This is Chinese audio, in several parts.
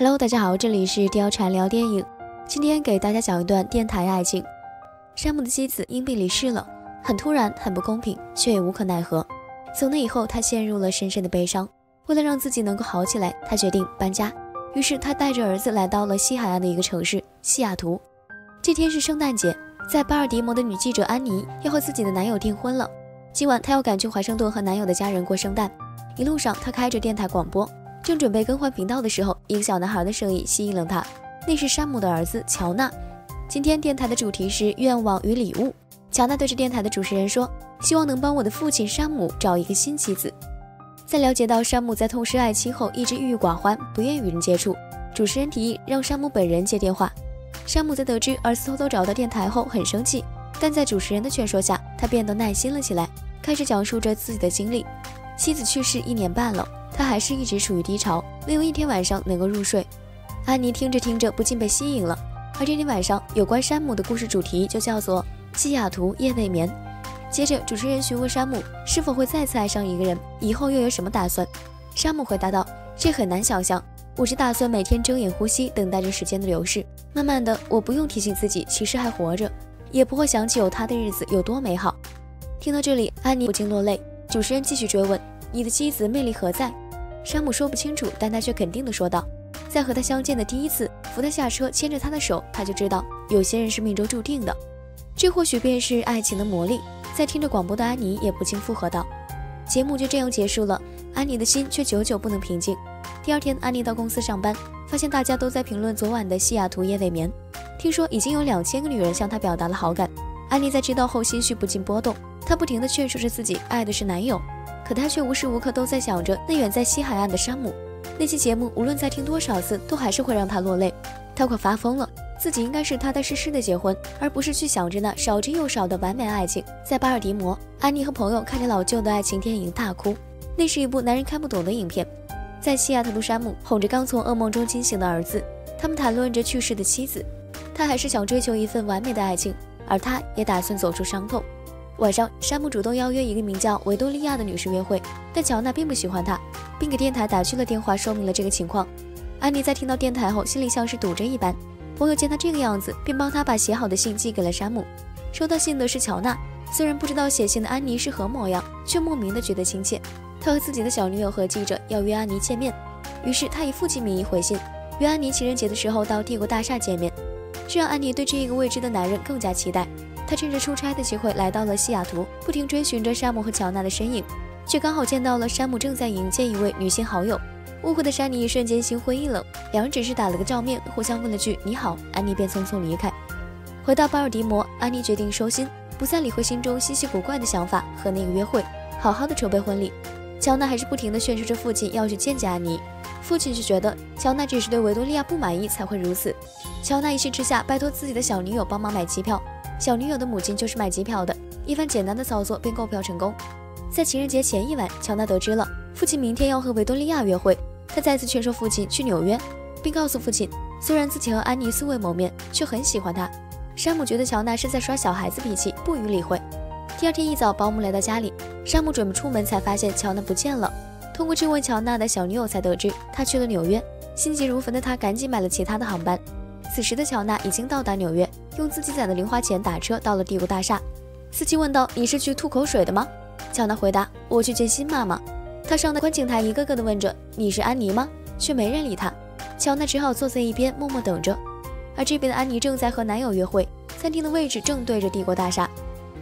Hello，大家好，这里是貂蝉聊电影。今天给大家讲一段电台爱情。山姆的妻子因病离世了，很突然，很不公平，却也无可奈何。从那以后，他陷入了深深的悲伤。为了让自己能够好起来，他决定搬家。于是他带着儿子来到了西海岸的一个城市西雅图。这天是圣诞节，在巴尔的摩的女记者安妮要和自己的男友订婚了。今晚她要赶去华盛顿和男友的家人过圣诞。一路上，她开着电台广播。正准备更换频道的时候，一个小男孩的声音吸引了他。那是山姆的儿子乔纳。今天电台的主题是愿望与礼物。乔纳对着电台的主持人说：“希望能帮我的父亲山姆找一个新妻子。”在了解到山姆在痛失爱妻后一直郁郁寡欢，不愿与人接触，主持人提议让山姆本人接电话。山姆在得知儿子偷偷找到电台后很生气，但在主持人的劝说下，他变得耐心了起来，开始讲述着自己的经历。妻子去世一年半了。他还是一直处于低潮，没有一天晚上能够入睡。安妮听着听着不禁被吸引了。而这天晚上有关山姆的故事主题就叫做《西雅图夜未眠》。接着主持人询问山姆是否会再次爱上一个人，以后又有什么打算？山姆回答道：“这很难想象，我只打算每天睁眼呼吸，等待着时间的流逝。慢慢的，我不用提醒自己其实还活着，也不会想起有他的日子有多美好。”听到这里，安妮不禁落泪。主持人继续追问：“你的妻子魅力何在？”山姆说不清楚，但他却肯定地说道：“在和他相见的第一次，扶他下车，牵着他的手，他就知道有些人是命中注定的。这或许便是爱情的魔力。”在听着广播的安妮也不禁附和道：“节目就这样结束了，安妮的心却久久不能平静。”第二天，安妮到公司上班，发现大家都在评论昨晚的西雅图夜未眠。听说已经有两千个女人向她表达了好感。安妮在知道后，心绪不禁波动。她不停地劝说着自己，爱的是男友。可他却无时无刻都在想着那远在西海岸的山姆。那期节目无论再听多少次，都还是会让他落泪。他快发疯了，自己应该是踏踏实实的结婚，而不是去想着那少之又少的完美爱情。在巴尔的摩，安妮和朋友看着老旧的爱情电影大哭。那是一部男人看不懂的影片。在西雅图的山姆哄着刚从噩梦中惊醒的儿子，他们谈论着去世的妻子。他还是想追求一份完美的爱情，而他也打算走出伤痛。晚上，山姆主动邀约一个名叫维多利亚的女士约会，但乔娜并不喜欢他，并给电台打去了电话，说明了这个情况。安妮在听到电台后，心里像是堵着一般。朋友见他这个样子，便帮他把写好的信寄给了山姆。收到信的是乔娜，虽然不知道写信的安妮是何模样，却莫名的觉得亲切。他和自己的小女友合计着要约安妮见面，于是他以父亲名义回信，约安妮情人节的时候到帝国大厦见面，这让安妮对这个未知的男人更加期待。他趁着出差的机会来到了西雅图，不停追寻着山姆和乔娜的身影，却刚好见到了山姆正在迎接一位女性好友。误会的山妮一瞬间心灰意冷，两人只是打了个照面，互相问了句你好，安妮便匆匆离开。回到巴尔的摩，安妮决定收心，不再理会心中稀奇古怪的想法和那个约会，好好的筹备婚礼。乔娜还是不停的劝说着父亲要去见见安妮，父亲却觉得乔娜只是对维多利亚不满意才会如此。乔娜一气之下，拜托自己的小女友帮忙买机票。小女友的母亲就是买机票的，一番简单的操作便购票成功。在情人节前一晚，乔纳得知了父亲明天要和维多利亚约会，他再次劝说父亲去纽约，并告诉父亲，虽然自己和安妮素未谋面，却很喜欢她。山姆觉得乔纳是在耍小孩子脾气，不予理会。第二天一早，保姆来到家里，山姆准备出门，才发现乔纳不见了。通过质问乔纳的小女友，才得知她去了纽约。心急如焚的他赶紧买了其他的航班。此时的乔纳已经到达纽约，用自己攒的零花钱打车到了帝国大厦。司机问道：“你是去吐口水的吗？”乔娜回答：“我去见新妈妈。”他上的观景台一个个的问着：“你是安妮吗？”却没人理他。乔娜只好坐在一边默默等着。而这边的安妮正在和男友约会，餐厅的位置正对着帝国大厦。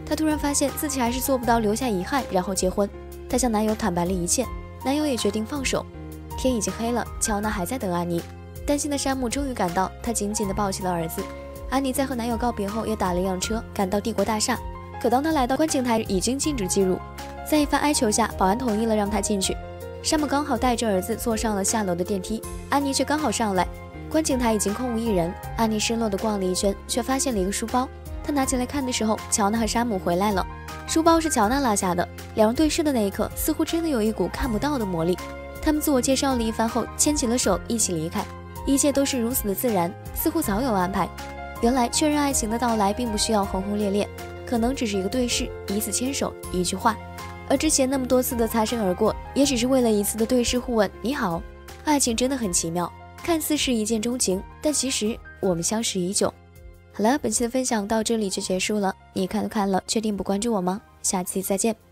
她突然发现自己还是做不到留下遗憾，然后结婚。她向男友坦白了一切，男友也决定放手。天已经黑了，乔娜还在等安妮。担心的山姆终于赶到，他紧紧地抱起了儿子。安妮在和男友告别后，也打了一辆车赶到帝国大厦。可当他来到观景台，已经禁止进入。在一番哀求下，保安同意了让他进去。山姆刚好带着儿子坐上了下楼的电梯，安妮却刚好上来。观景台已经空无一人，安妮失落地逛了一圈，却发现了一个书包。她拿起来看的时候，乔娜和山姆回来了。书包是乔娜落下的。两人对视的那一刻，似乎真的有一股看不到的魔力。他们自我介绍了一番后，牵起了手，一起离开。一切都是如此的自然，似乎早有安排。原来确认爱情的到来并不需要轰轰烈烈，可能只是一个对视，一次牵手，一句话。而之前那么多次的擦身而过，也只是为了一次的对视互问。你好，爱情真的很奇妙。看似是一见钟情，但其实我们相识已久。好了，本期的分享到这里就结束了。你看都看了，确定不关注我吗？下期再见。